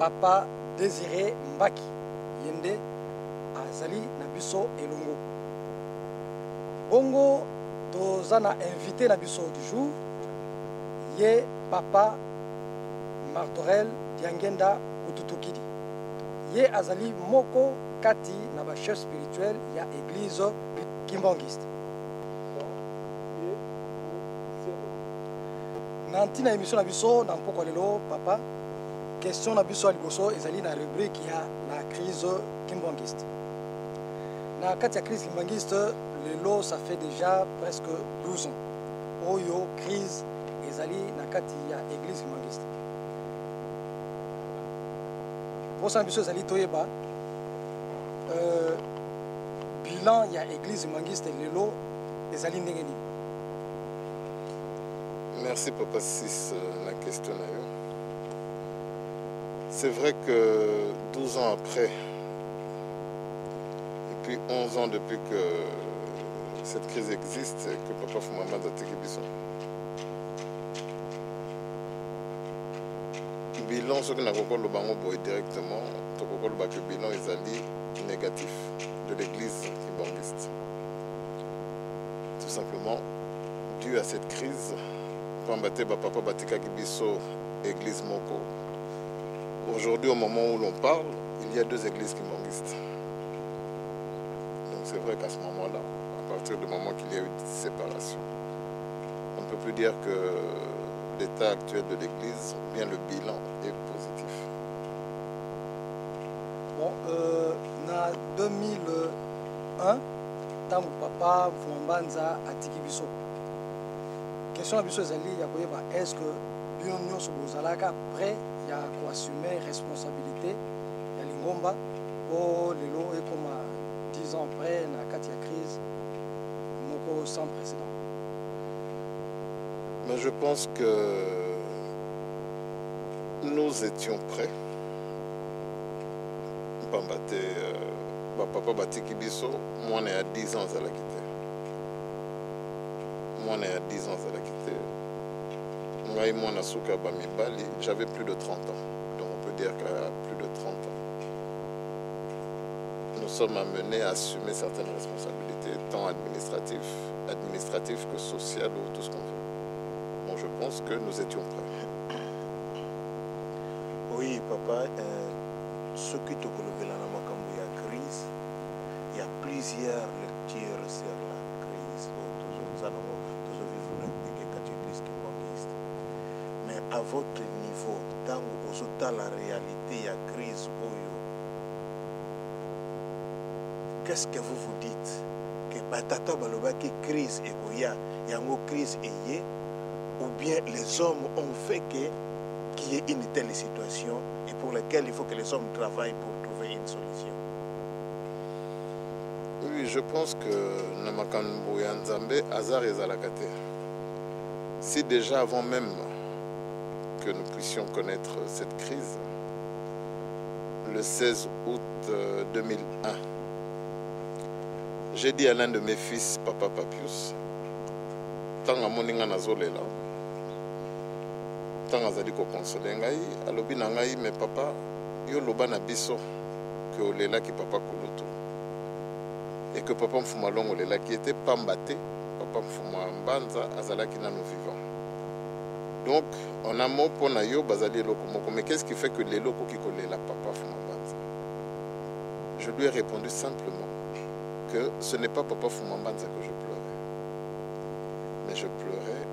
papa désiré mbaki ye nde azali na biso elongo. Bongo toza na invité na biso du jour. Ye papa martorel diangenda kututukidi ye azali moko kati na bachef spirituel ya église kimbangiste. Na ntina émission na biso na mpoko lelo papa question na biso ya ezali na rubrique ya la crise kimbangiste. Na kati ya crise kimbangiste lelo ça fait déjà presque 12 ans. Oyo crise ezali na kati ya église kimbangiste. Mposa na biso ezali toyeba. Euh, bilan ya église kimbangiste lelo ezali ndenge nini? Merci Papa 6 la question na. C'est vrai que 12 ans après, et puis 11 ans depuis que cette crise existe, que Papa Foumama Dateki Bisson. bilan soki nakoki loba yango boye directement tokoki loba ke bilan ezali négatif de l'église kibangiste tout simplement dû à cette crise pamba te bapapa biso église moko aujourd'hui au moment où l'on parle il y a deux églises kibongistes donc c'est vrai qu'à ce moment là à partir du moment qu'il y a eu une séparation on ne peut plus dire que l'état actuel de l'église bien le bilan est positif. Bon euh, na 2001 ntango papa vumbanza atiki biso. Question na biso ezali ya koyeba est ce que bino nyonso bozalaka prêt ya koassume responsabilité ya lingomba mpo lelo ekoma 10 ans après na kati ya crise moko sans précédent Mais je pense que nous étions prêts. Pambate, euh, papa batiki biso, moi il y a 10 ans à la quitter. Moi il y a 10 ans quitter. Ngai moi na suka ba mibali, j'avais plus de 30 ans. Donc on peut dire qu'à plus de 30 ans. Nous sommes amenés à assumer certaines responsabilités, tant administratives, administratives que sociales ou tout ce qu'on veut. Bon, je pense que nous étions prêts. Oui, papa, euh, ce qui te kolobela na makambo ya crise, il y a plusieurs lectures sur la crise. toza nango tozovivre na kati église kibangiste mais votre niveau ntango ozotala réalité ya crise qu'est-ce que vous vous dites? Que batata balobaki crise ekoya yango crise eye ou bien les hommes ont fait que qu'il y ait une telle situation et pour laquelle il faut que les hommes travaillent pour trouver une solution? Oui, je pense que na makambo nzambe hasard ezalaka si déjà avant même que nous puissions connaître cette crise. Le 16 août euh, 2001 j'ai dit à l'un de mes fils papa papius ntango amoni nga nazolela ntango azali kokonsole ngai alobi na ngai me papa yo loba na biso ke olelaki papa kulutu et que papa mfuma longolela qui était pamba te papa mfuma mbanza azalaki nano vivant donc en amo mpo na yo bazali eloko moko mais qu'est ce qui fait que lelo okoki kolela papa mfuma mbanza je lui ai répondu simplement que ce n'est pas papa mfuma mbanza que je pleurais mais je pleurais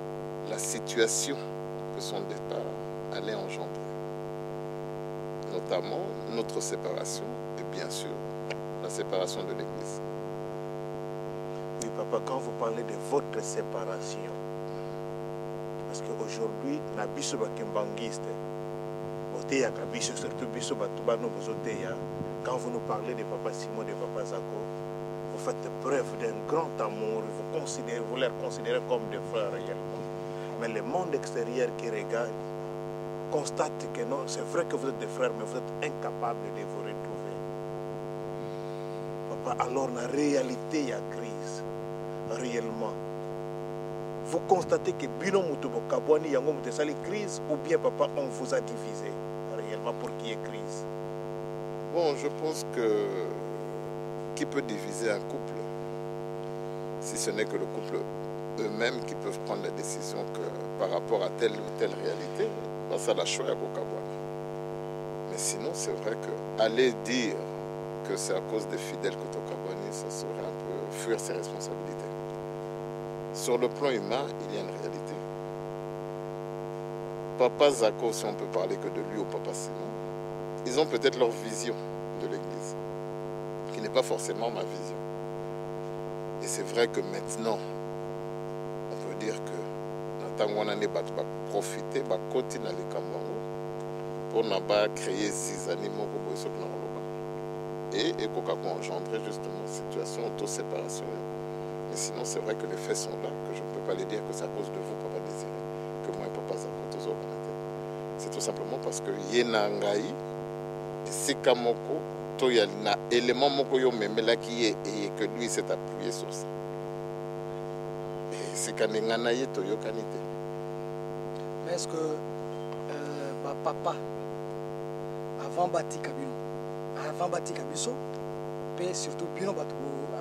la situation que son départ allait engendrer notamment notre séparation et bien sûr la séparation de l'Église. Oui, papa, quand vous parlez de votre séparation, parce qu'aujourd'hui, na biso bakembangiste, boteya kabiso, surtout biso quand vous nous parlez de papa Simon, de papa Zako, vous faites preuve d'un grand amour, vous, considérez, vous les considérez comme des frères réellement. Mais le monde extérieur qui regarde constate que non, c'est vrai que vous êtes des frères, mais vous êtes incapables de vous retrouver. Papa, alors la réalité, il y crise, réellement. Vous constatez que Bino Mutubo Kabwani Yango Mutesali crise, ou bien papa, on vous a divisé réellement pour qu'il y ait crise? Bon, je pense que qui peut diviser un couple si ce n'est que le couple eux-mêmes qui peuvent prendre la décision par rapport à telle ou telle réalité, ça la choix à. Mais sinon, c'est vrai que aller dire que c'est à cause des fidèles Kotokabwani, ça serait un peu fuir ses responsabilités. Sur le plan humain, il y a une réalité. Papa Zako, si on peut parler que de lui ou Papa Simon, ils ont peut-être leur vision de l'Église, qui n'est pas forcément ma vision. Et c'est vrai que maintenant, on peut dire que ntango wana nde bato baprofite bakoti na likambo yango mpona bacréer zizani moko boye soki na et ekoka koengendre justement situation auto-séparation mais sinon c'est vrai que les faits sont là que je ne peux pas les dire que c'est à cause de vous papa désiré que moi papa zako tozokana te c'est tout simplement parce que ye na ngai esika moko to ya na élément moko yo omemelaki ye et que lui s'est appuyé sur ça. Esika nde ngai na ye toyokani te mais est ce que euh, bapapa avant batika bino avant batika biso mpe surtout bino bato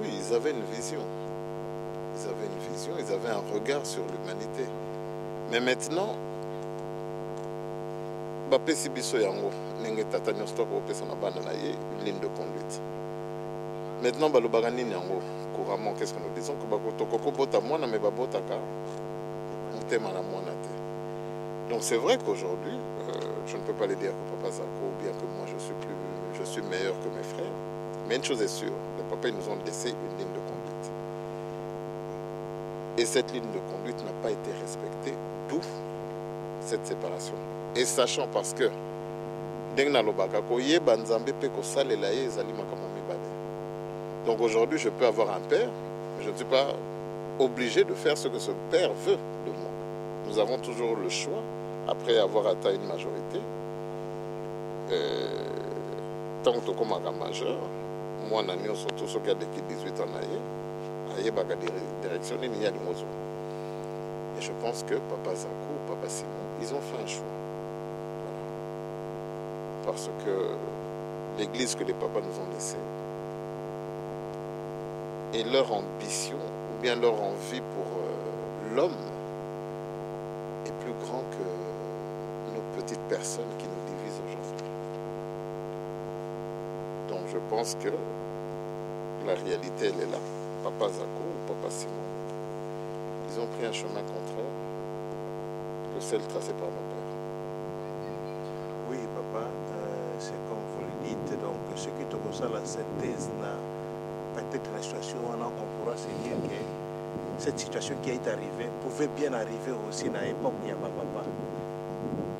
oui ils avaient une vision. Ils avaient une vision ils avaient un regard sur l'humanité. Mais maintenant une ligne de conduite. Maintenant couramment qu'est ce que nous disons? Que donc c'est vrai qu'aujourd'hui euh, je ne peux pas le dire que papa Zako ou bien que moi je suis plus je suis meilleur que mes frères mais une chose est sûre les papas nous ont laissé une ligne de conduite. Et cette ligne de conduite n'a pas été respectée d'où cette séparation. Et sachant parce que donc aujourd'hui je peux avoir un père mais je ne suis pas obligé de faire ce que ce père veut de moi. Nous avons toujours le choix après avoir atteint une majorité euh, ntango tokomaka majeur mwana nyonso to soki aleki 18 ans na ye ayebaka direction nini ya lingo et je pense que papa zako papa simon ils ont fait un choix. Parce que l'église que les papas nous ont laissée et leur ambition ou bien leur envie pour euh, l'homme est plus grand que nos petites personnes qui nous divisent aujourd'hui. Donc je pense que la réalité, elle est là. Papa Zako ou Papa Simon, ils ont pris un chemin contraire que celle tracée par mon père. Oui, papa, euh, c'est comme vous le dites. Donc, ce qui est ça, la synthèse, peut-être la situation, on pourra se dire que cette situation qui est arrivée pouvait bien arriver aussi dans l'époque où il n'y a pas papa.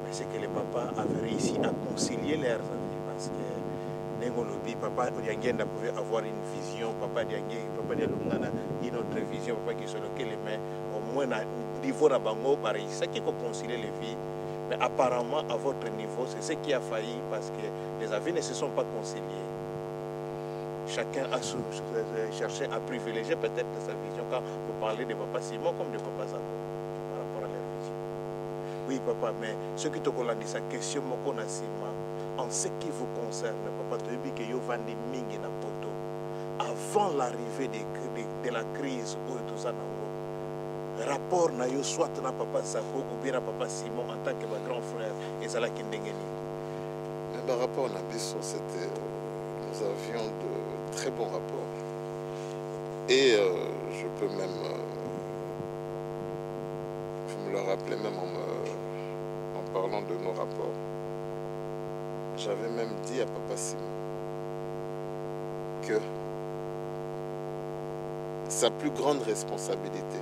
Mais c'est que les papas avaient réussi à concilier leurs amis parce que papa diangenda pouvait avoir une vision papa diange papa dialongana une autre vision papa kisolokele mais au moins na niveau na bango baréussisaki koconcilie les vies. Mais apparemment à votre niveau c'est ce qui a failli parce que les avis ne se sont pas conciliés. Chacun a euh, cherché à privilégier peut-être sa vision. Quand vous parlez de papa Simon comme de papa Zako par rapport à leur vision. Oui papa mais ce qui te sa question moko na nsima ce qui vous concerne papa toyebi ke yo vandi mingi na poto avant l'arrivée de, de, de la crise rapport na yo soit na papa zako ou bien na papa simon en tant que bagrand frère ezalaki ndenge nini? Mais par rapport à Nabiso, c'était, nous avions de très bons rapports. Et euh, je peux même, euh, vous me le rappelez même en, me- en parlant de nos rapports, j'avais même dit à Papa Simon que sa plus grande responsabilité,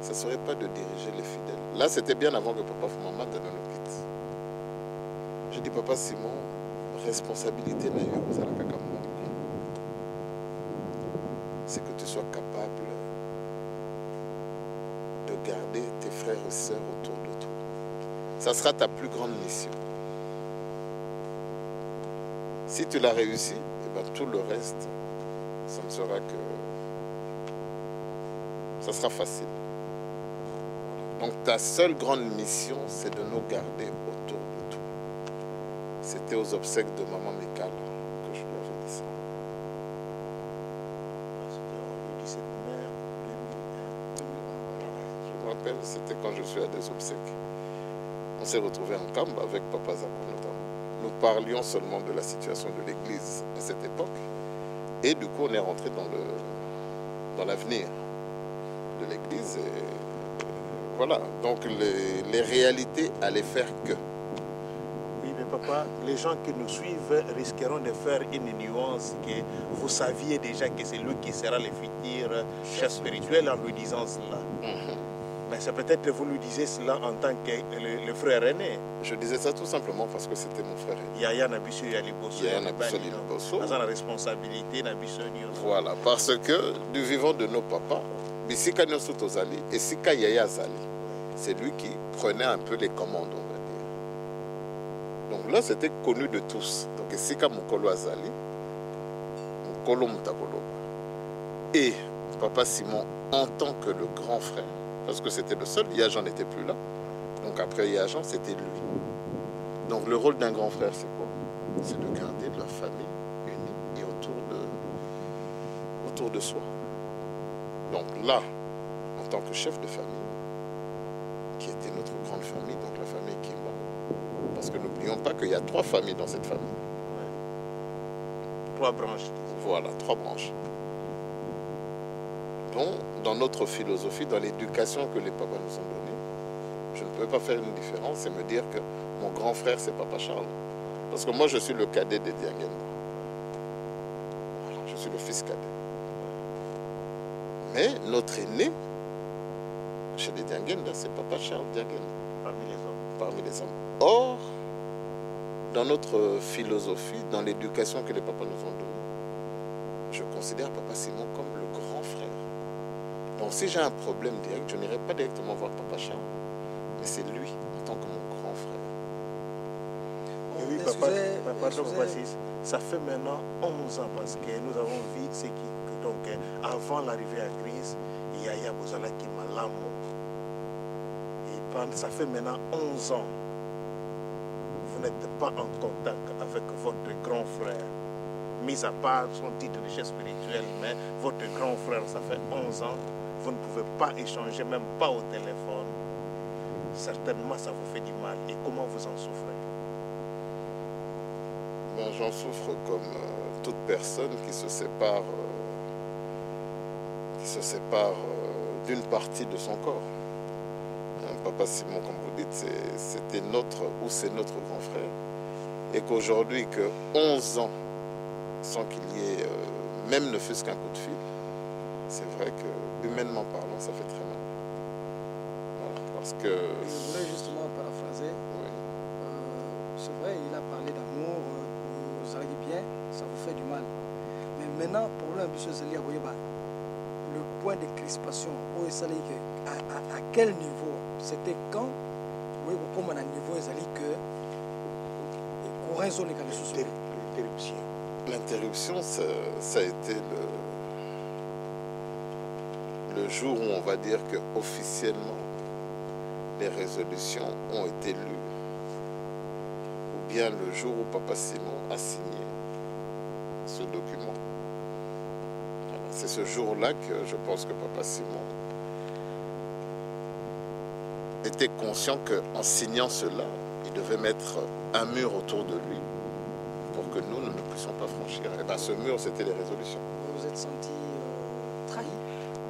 ce ne serait pas de diriger les fidèles. Là, c'était bien avant que Papa Foumama ne nous quitte. Je dis, Papa Simon, responsabilité na moko. C'est que tu sois capable de garder tes frères et sœurs autour de toi. Ça sera ta plus grande mission. Si tu l'as réussi, eh ben, tout le reste, ça ne sera que... Ça sera facile. Donc ta seule grande mission, c'est de nous garder autour de toi. C'était aux obsèques de maman Mikala que je lui avais dit ça. C'était le 17 mai 2001 Je me rappelle, c'était quand je suis à des obsèques. On s'est retrouvés en camp avec Papa Zako notamment. Nous parlions seulement de la situation de l'Église à cette époque. Et du coup, on est rentré dans le dans l'avenir de l'Église. Et voilà. Donc les, les réalités allaient faire que. Oui, mais papa, les gens qui nous suivent risqueront de faire une nuance que vous saviez déjà que c'est lui qui sera le futur chef spirituel en lui disant cela. Mais c'est peut-être que vous lui disiez cela en tant que le, le frère aîné. Je disais ça tout simplement parce que c'était mon frère. aîné. Yaya na biso ya liboso Yaya ya na biso mibali, ya no? liboso. aza na responsabilité na biso nyonso Voilà, parce que du vivant de nos papas, bisika nyonso tozali, esika yaya azali, c'est lui qui prenait un peu les commandes, on va dire. Donc là, c'était connu de tous. Donc esika mokolo azali, mokolo mutakolo. Et papa Simon, en tant que le grand frère, parce que c'était le seul, Yajan n'était plus là. Donc après Yajan, c'était lui. Donc le rôle d'un grand frère, c'est quoi? C'est de garder leur famille unie et autour de, autour de soi. Donc là, en tant que chef de famille, qui était notre grande famille, donc la famille Kimba, parce que n'oublions pas qu'il y a trois familles dans cette famille. trois branches Voilà, trois branches. Donc, dans notre philosophie, dans l'éducation que les papas nous ont donnée, je ne peux pas faire une différence et me dire que mon grand frère, c'est Papa Charles. Parce que moi, je suis le cadet des Diagenda. Voilà, je suis le fils cadet. Mais notre aîné, chez les Diagenda, c'est Papa Charles Diagenda parmi les hommes parmi les hommes. Or, dans notre philosophie, dans l'éducation que les papas nous ont donnée, je considère Papa Simon comme le. Donc si j'ai un problème direct, je n'irai pas directement voir Papa Charles, mais c'est lui en tant que mon grand frère. Et oui, Excusez- papa, papa, ça fait maintenant 11 ans parce que nous avons vu ce qui. Donc, euh, avant l'arrivée à crise, Yaya Bozalaki Malamo. Et pendant- ça fait maintenant 11 ans. Vous n'êtes pas en contact avec votre grand frère. Mis à part son titre de chef spirituel, mais votre grand frère, ça fait 11 ans. Vous ne pouvez pas échanger, même pas au téléphone. Certainement, ça vous fait du mal. Et comment vous en souffrez? Ben, J'en souffre comme euh, toute personne qui se sépare, euh, sépare euh, d'une partie de son corps. Hein, Papa Simon, comme vous dites, c'était notre ou c'est notre grand frère. Et qu'aujourd'hui, que 11 ans sans qu'il y ait, même ne fût-ce qu'un coup de fil, c'est vrai que, humainement parlant, ça fait très mal. Voilà, parce que. Je voulais justement paraphraser. Oui. Euh, c'est vrai, il a parlé d'amour, euh, ozalaki bien ça vous fait du mal mais maintenant problème biso ezali ya koyeba le point de crispation esalaki ke à, à, à quel niveau? C'était quand? Niveau ezali ke courant ezoleka lisusu te. Interruption. L'interruption, ça, ça a été le, le jour où on va dire que officiellement les résolutions ont été lues, ou bien le jour où Papa Simon a signé ce document. C'est ce jour-là que je pense que Papa Simon était conscient qu'en signant cela, il devait mettre un mur autour de lui pour que nous, nous ne puissions pas franchir. Et bien, ce mur, c'était les résolutions. vous vous êtes senti euh, trahi?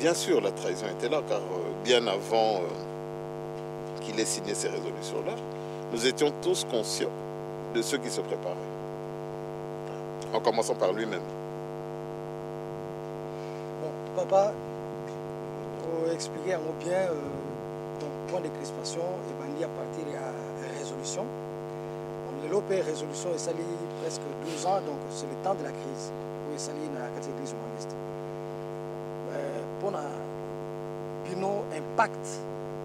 Bien sûr, la trahison était là, car euh, bien avant euh, qu'il ait signé ces résolutions-là, nous étions tous conscients de ce qui se préparait. En commençant par lui-même. bon papa oexplike yango bien euh, donc point de crispation ebandi à partir ya résolution Bon, lelo mpe résolution esali presque 12 ans donc c'est le temps de la crise esali na kati ya église humaniste mpona bino impact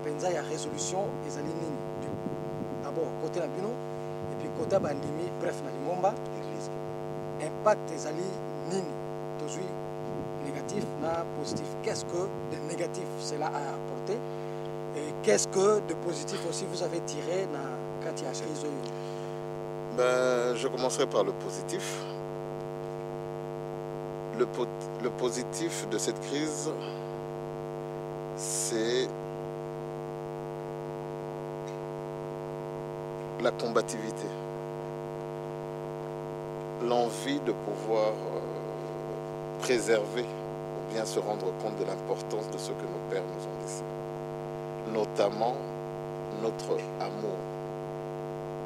mpenza ya résolution ezali nini? D'abord côté na bino epuis côté ya bandimi bref na lingomba L'église. impact ezali nini? Tozwi négatif na positif qu'est-ce que de négatif cela a apporté? Et qu'est-ce que de positif aussi vous avez tiré na kati ya crise Ben, je commencerai par le positif. Le, po- le positif de cette crise, c'est la combativité, l'envie de pouvoir euh, préserver ou bien se rendre compte de l'importance de ce que nos pères nous ont laissé, notamment notre amour.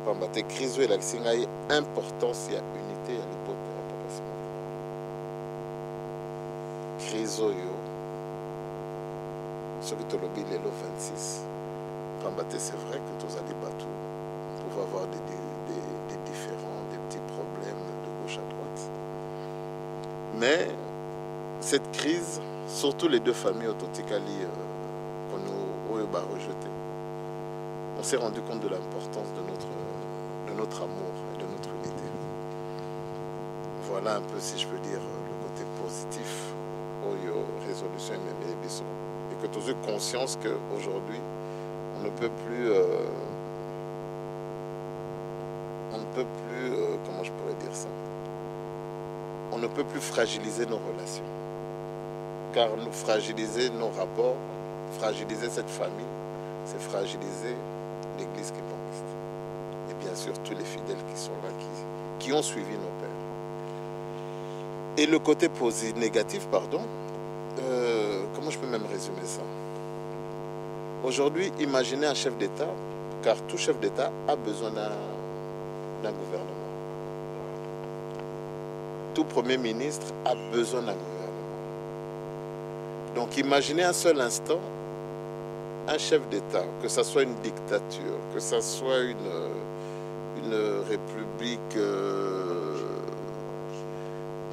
Pamba te crise oyo elakisi ngai importance ya unité simon crise oyo soki tolobi lelo 26 pamba te c'est vrai que tozali bato on pouvait avoir des, des, des, différents des petits problèmes de gauche à droite mais cette crise surtout les deux familles oyo totikali euh, kono oyo barejeté on s'est rendu compte de l'importance de notre, de notre amour et de notre unité. Voilà un peu, si je peux dire, le côté positif Oyo résolution. Et que tous eu conscience qu'aujourd'hui, on ne peut plus. euh, on ne peut plus. euh, comment je pourrais dire ça? On ne peut plus fragiliser nos relations. Car nous fragiliser nos rapports, fragiliser cette famille, c'est fragiliser l'église kibangiste. Et bien sûr, tous les fidèles qui sont là, qui, qui ont suivi nos pères. Et le côté posi- négatif, pardon, je peux même résumer ça Aujourd'hui, imaginez un chef d'État, car tout chef d'État a besoin d'un gouvernement. Tout Premier ministre a besoin d'un gouvernement. Donc imaginez un seul instant un chef d'État, que ce soit une dictature, que ce soit une, république euh,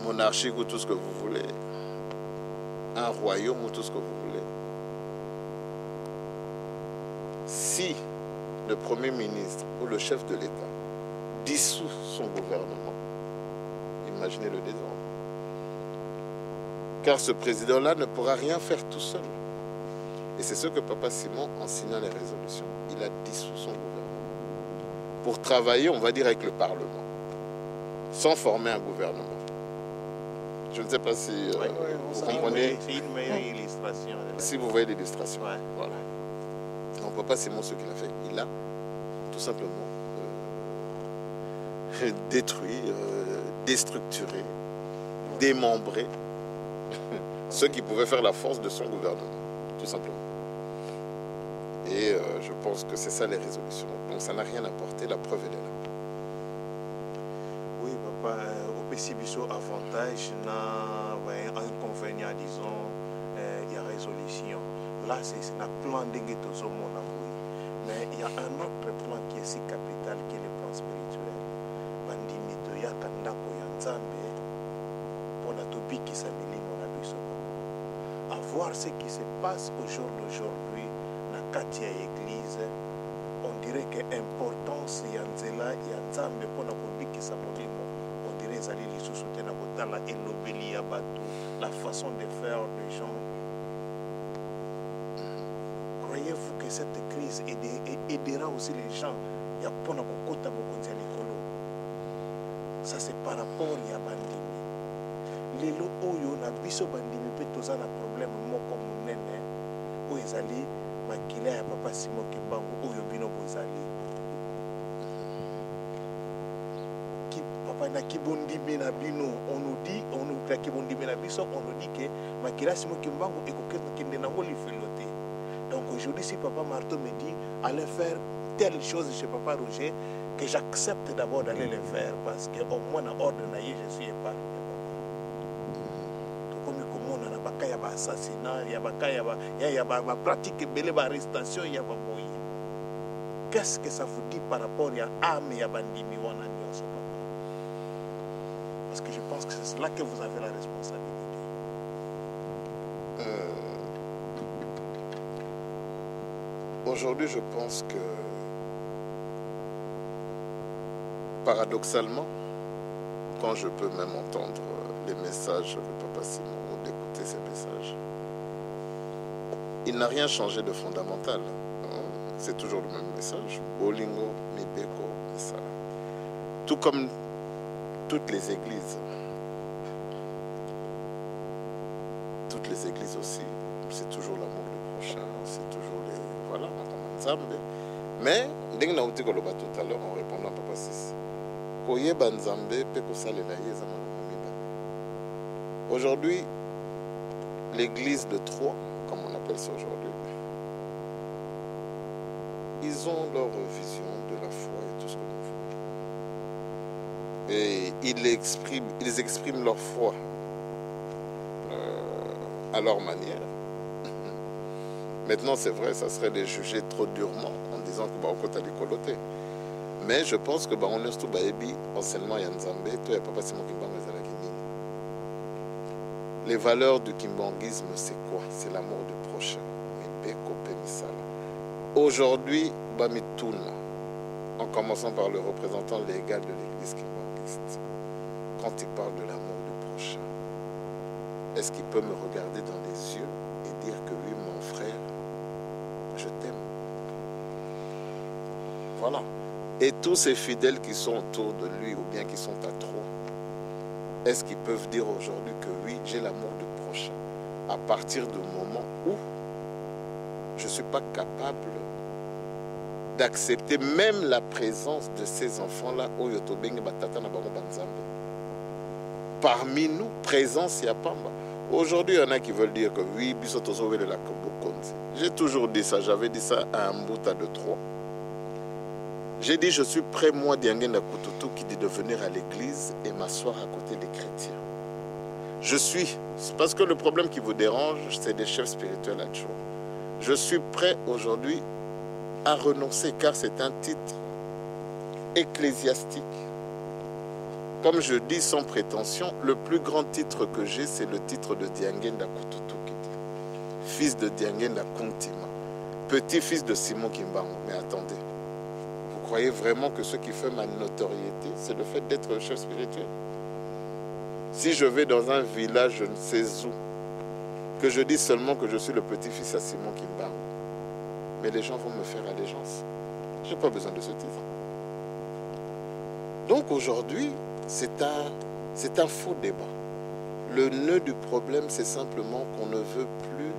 monarchique ou tout ce que vous voulez, royaume ou tout ce que vous voulez, si le Premier ministre ou le chef de l'État dissout son gouvernement, imaginez le désordre. Car ce président-là ne pourra rien faire tout seul. Et c'est ce que Papa Simon, en signant les résolutions, il a dissous son gouvernement. Pour travailler, on va dire, avec le Parlement, sans former un gouvernement. Je ne sais pas si euh, on vous comprenez, C'est une meilleure illustration. de la- si vous voyez l'illustration. Ouais. Voilà. Donc Papa Simon, ce qu'il a fait, il a tout simplement euh, détruit, euh, déstructuré, démembré ce qui pouvait faire la force de son gouvernement, tout simplement. Et je pense que c'est ça les résolutions. Donc ça n'a rien apporté, la preuve elle est là. Oui, papa, opesi biso avantage na inconvénient, disons, euh, il y a résolution. Là, c'est na plan ndenge tozomona boye. Mais il y a un autre plan qui est si capital, qui est le plan spirituel. bandimi toya totiaka ndako ya nzambe mpona tobikisa milimo na biso à voir ce qui se passe au jour d'aujourd'hui na kati ya église on dirait que importance ya nzela ya nzambe mpona kobikisa molimo on dirait ezali lisusu la façon de faire des gens. Croyez-vous que cette crise aide- aidera aussi les gens? Ya mpona kokota bokonzi ya likolo ça c'est par rapport ya bandimi. Lelo oyo na biso bandimi mpe toza na problème moko monene oyo ya papa simon oyo bozali On nous dit on nous on donc aujourd'hui si papa marteau me dit allez faire telle chose chez papa roger que j'accepte d'abord d'aller le faire parce que au moins ordre na je suis épargné. Tokomi komona ya baboyi qu'est-ce que ça vous dit par rapport ya ame ya bandimi wana nyonso papa parce que je pense que c'est là que vous avez la responsabilité Euh, Aujourd'hui, je pense que paradoxalement, quand je peux même entendre les messages de Papa Simon ou d'écouter ces messages, il n'a rien changé de fondamental. C'est toujours le même message. Bolingo, Mibeko, ça. Tout comme toutes les églises. Toutes les églises aussi, c'est toujours l'amour du prochain, c'est toujours les. Voilà, nzambe. Mais, ndenge nauti koloba tout à l'heure en répondant à Papa mibale. Aujourd'hui, l'église de Troyes, comme on appelle ça aujourd'hui, ils ont leur vision de la foi et tout ce que nous faisons. Et ils expriment, ils expriment leur foi à leur manière. Maintenant, c'est vrai, ça serait les juger trop durement en disant que bah, côté Mais je pense que bah, on est tout enseignement ya nzambe to ya papa Simon. Les valeurs du kimbanguisme, c'est quoi? C'est l'amour du prochain. Aujourd'hui, Bamituna, en commençant par le représentant légal de l'église kimbanguiste, quand il parle de l'amour du prochain, est-ce qu'il peut me regarder dans les yeux et dire que oui, mon frère, je t'aime? Voilà. Et tous ces fidèles qui sont autour de lui ou bien qui sont à trop, est-ce qu'ils peuvent dire aujourd'hui que oui, j'ai l'amour du prochain? À partir du moment où je ne suis pas capable d'accepter même la présence de ces enfants-là Batata. Parmi nous, présence Yapamba. Aujourd'hui, il y en a qui veulent dire que oui, biso tozowele la Konzi. J'ai toujours dit ça, j'avais dit ça à un bout de trois. J'ai dit, je suis prêt, moi, Diangenda Kututu, qui dit de venir à l'église et m'asseoir à côté des chrétiens. Je suis, parce que le problème qui vous dérange, c'est des chefs spirituels à Tchou. Je suis prêt aujourd'hui à renoncer, car c'est un titre ecclésiastique. Comme je dis sans prétention, le plus grand titre que j'ai, c'est le titre de Diangenda Kututu, qui dit, fils de Diangenda Kuntima, petit-fils de Simon Kimbango. Mais attendez, vous croyez vraiment que ce qui fait ma notoriété, c'est le fait d'être chef spirituel? Si je vais dans un village, je ne sais où, que je dis seulement que je suis le petit-fils à Simon Kimbango, mais les gens vont me faire allégeance. Je n'ai pas besoin de ce titre. Donc aujourd'hui, c'est un, c'est un faux débat. Le nœud du problème, c'est simplement qu'on ne veut plus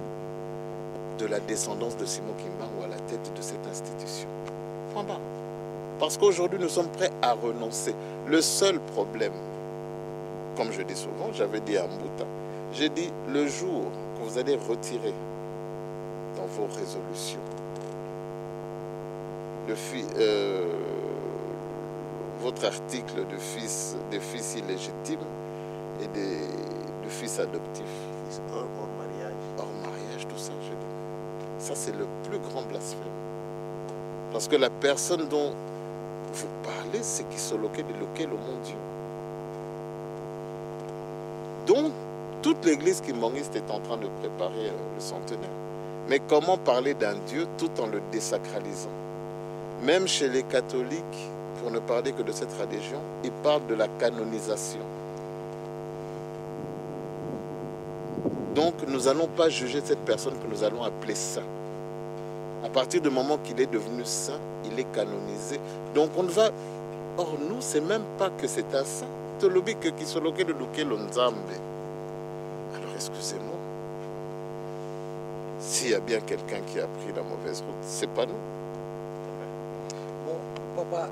de la descendance de Simon Kimbango à la tête de cette institution. Point barre. Parce qu'aujourd'hui, nous sommes prêts à renoncer. Le seul problème, comme je dis souvent, j'avais dit à Mbouta, j'ai dit le jour que vous allez retirer dans vos résolutions le euh, votre article de fils, de illégitime et de, fils adoptif. Hors, mariage. Hors mariage, tout ça, je dis. Ça, c'est le plus grand blasphème. Parce que la personne dont vous parlez, c'est qui se loquait de lequel au mon Dieu. Donc, toute l'église qui kimangiste est en train de préparer euh, le centenaire. Mais comment parler d'un Dieu tout en le désacralisant? Même chez les catholiques, pour ne parler que de cette religion, ils parlent de la canonisation. Donc nous n'allons pas juger cette personne que nous allons appeler saint. À partir du moment qu'il est devenu saint, il est canonisé. Donc on va... Or nous, c'est même pas que c'est un saint. alors excusez-moi s'il y a bien quelqu'un qui a pris la mauvaise route c'est pas nous Bon, papa,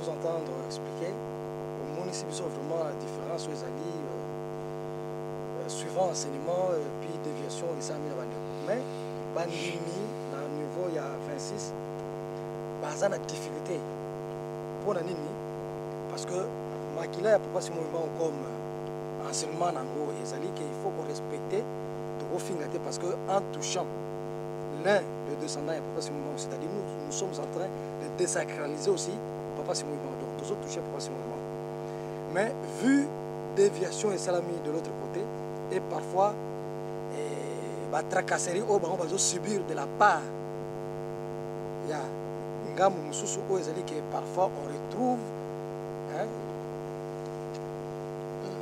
vous entendre expliquer, au ici, biso vraiment la différence aux alliés euh, euh, suivant enseignement et puis déviation et ça mis Mais bandimi na niveau il y a 26 baza na difficulté pour na nini parce que makila papa si mouvement comme enseignement nango ezali que il faut qu'on respecte te parce que en touchant l'un des descendants et Papa Simon, c'est-à-dire nous, nous sommes en train de désacraliser aussi Papa Simon. Donc, tous autres toucher Papa Simon. Mais vu déviation et salami de l'autre côté, et parfois, et, bah, tracasserie, oh, bah, on va subir de la part. Il y a une gamme mususu oh, ezali que parfois on retrouve hein,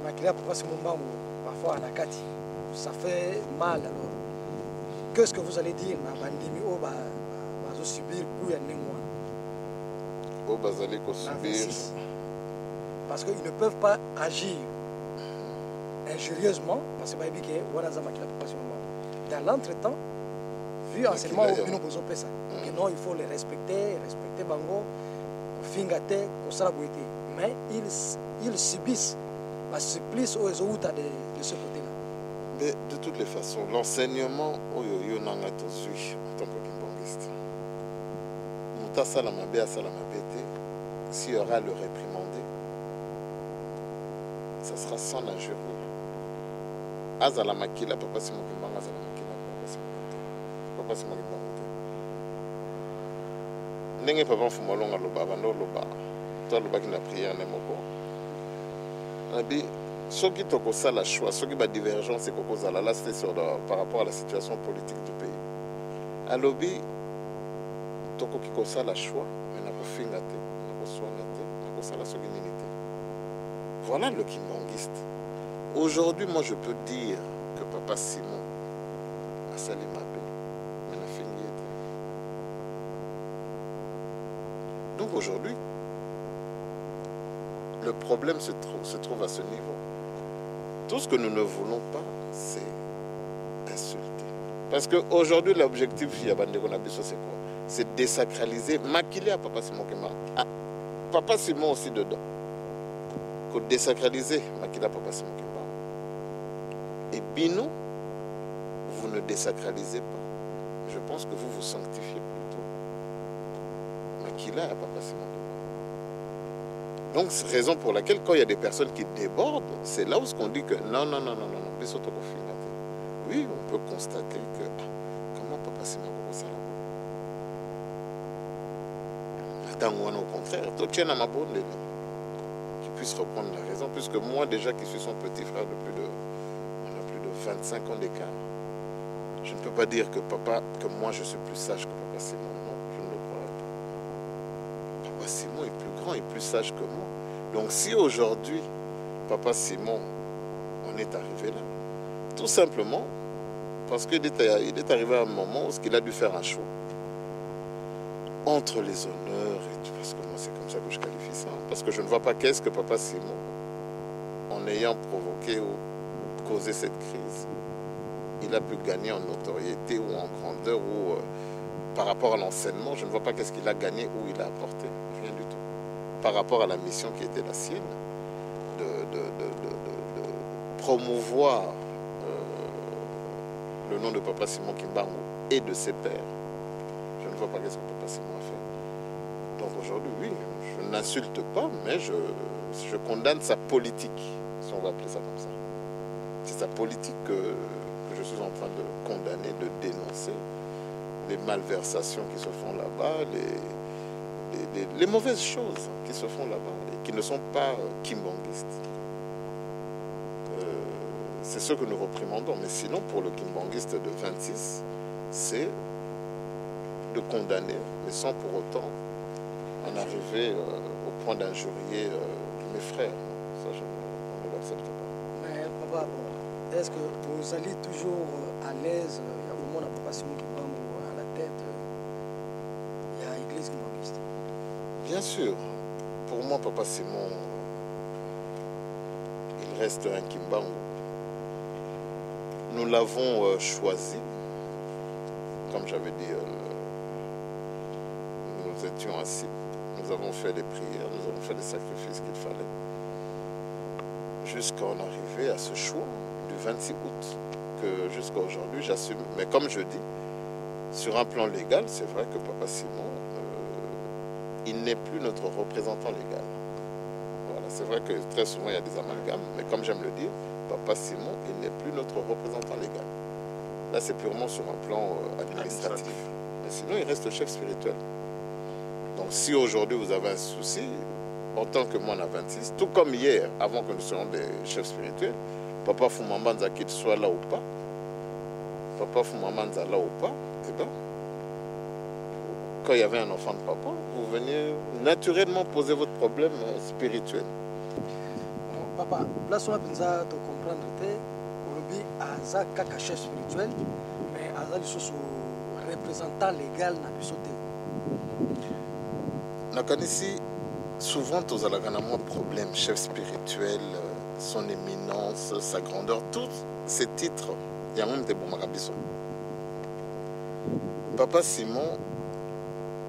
makila parfois à Nakati. Ça fait mal alors qu'est-ce que vous allez dire na bandimi oyo bazosubir coup ya ndenge wana oyo bazali na kosubir 26 parce qu'ils ne peuvent pas agir injurieusement parce que makila papa simomo dans l'entretemps vu enseignement ya- oyo bino bozopesa ke non il faut les respecter respecter bango kofinga te kosala boye te mais ils, ils subissent basupplice oyo ezowuta de, de ce côté là Mais de toutes les façons, l'enseignement oyo yo nanga tozwi en tant que. Moto asala mabe asala mabe te, s'il y aura à le réprimander, ça sera sans injurie. Azala makila papa si mokimbanga azala makila papa si mokimbanga. Papa si mokimbanga te. Ndenge papa mfumu alonga aloba bando oloba to alobaki na prière ne moko. Abi soki tokosala choix soki badivergence ekokozala sur le- par rapport à la situation politique du pays alobi choix nini te. Voilà le kimbangiste aujourd'hui moi je peux dire que papa simon asali mabe mais nafingi ye te donc aujourd'hui le problème se, trou- se trouve à ce niveau. Tout ce que nous ne voulons pas, c'est insulter. Parce qu'aujourd'hui, l'objectif, il y a Bandeko c'est quoi? C'est désacraliser, maquiller à Papa Simon Kema. Ah, Papa Simon aussi dedans. Pour désacraliser, maquiller à Papa Simon Kema. Et Bino, vous ne désacralisez pas. Je pense que vous vous sanctifiez plutôt. Maquiller à Papa Simon Kema. Donc, c'est raison pour laquelle, quand il y a des personnes qui débordent, c'est là où ce qu'on dit que non, non, non, non, non, non. Oui, on peut constater que ah, comment papa Simon wana au contraire totie na mabondeli qui puisse reprendre la raison puisque moi déjà qui suis son petit frère depuis de plus de 25 ans d'écart je ne peux pas dire que papa que moi je suis plus sage que papa Simon. Non je ne le croirais pas. Papa Simon est plus grand et plus sage que moi. Donc si aujourd'hui, Papa Simon, on est arrivé là, tout simplement parce qu'il est, est arrivé à un moment où il a dû faire un choix les honneurs et tout, parce que moi c'est comme ça que je qualifie ça, parce que je ne vois pas qu'est-ce que Papa Simon, en ayant provoqué ou causé cette crise, il a pu gagner en notoriété ou en grandeur ou euh, par rapport à l'enseignement, je ne vois pas qu'est-ce qu'il a gagné ou il a apporté. Rien du tout. Par rapport à la mission qui était la sienne, de, de- de- de- promouvoir euh, le nom de Papa Simon Kimbangu et de ses pères. Ne pas qu'est-ce. Donc aujourd'hui, oui, je n'insulte pas, mais je, je condamne sa politique, si on va appeler ça comme ça. C'est sa politique que, je suis en train de condamner, de dénoncer les malversations qui se font là-bas, les, les, mauvaises choses qui se font là-bas et qui ne sont pas euh, kimbongistes. Euh, c'est ce que nous reprimandons. Mais sinon, pour le Kimbanguiste de 26, c'est de condamner, mais sans pour autant en arriver euh, au point d'injurier euh, mes frères. Ça, je ne, ne l'accepte pas. Mais papa, bon, est-ce que vous allez toujours euh, à l'aise Il y a un moment, papa Simon Kimbangu à la tête. Il y a l'église Kimbanguiste. Bien sûr, pour moi, Papa Simon, il reste un Kimbangu. Nous l'avons euh, choisi, comme j'avais dit, étions assis, nous avons fait les prières, nous avons fait les sacrifices qu'il fallait, jusqu'à en arriver à ce choix du 26 août, que jusqu'à aujourd'hui j'assume. Mais comme je dis, sur un plan légal, c'est vrai que Papa Simon, euh, il n'est plus notre représentant légal. Voilà, c'est vrai que très souvent il y a des amalgames, mais comme j'aime le dire, Papa Simon, il n'est plus notre représentant légal. Là, c'est purement sur un plan euh, administratif. Administratif. Mais sinon, il reste le chef spirituel. Si aujourd'hui vous avez un souci, en tant que moi, on a 26, tout comme hier, avant que nous soyons des chefs spirituels, Papa Fumamanza, qu'il soit là ou pas, Papa Fumamanza là ou pas, eh ben, quand il y avait un enfant de papa, vous veniez naturellement poser votre problème spirituel. Papa place wana mpenza tocomprendre te olobi aza chef spirituel mais aza lisusu représentant légal na nakanisi souvent tozalaka na mwa problème chef spirituel euh, son éminence sa grandeur tous ces titres yango moto ebomaka biso papa simon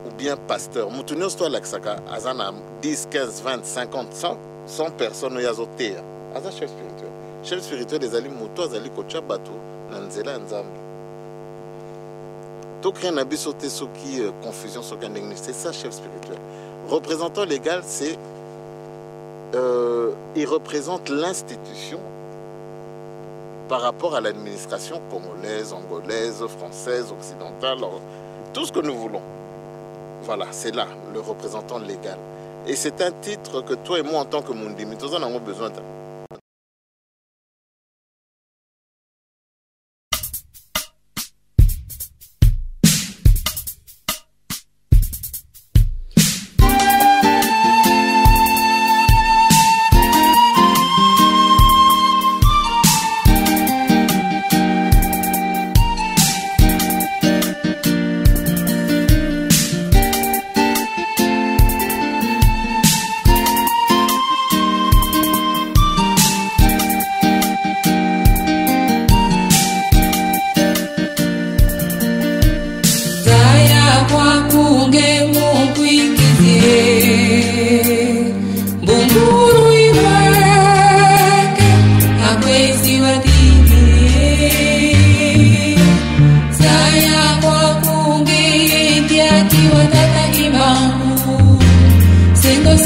ou bien pasteur motu nyonso to alakisaka aza na 10 15 20 50 100 100 personnes oyo azoteya aza chef spirituel. Chef spirituel ezali moto azali kotya bato na nzela nzambe soki euh, confusion soki c'est ça chef spirituel représentant légal c'est euh, il représente l'institution par rapport à l'administration congolaise, angolaise, française, occidentale, tout ce que nous voulons. Voilà, c'est là le représentant légal. Et c'est un titre que toi et moi, en tant que Mundimi, nous en avons besoin.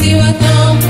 Brasil é tão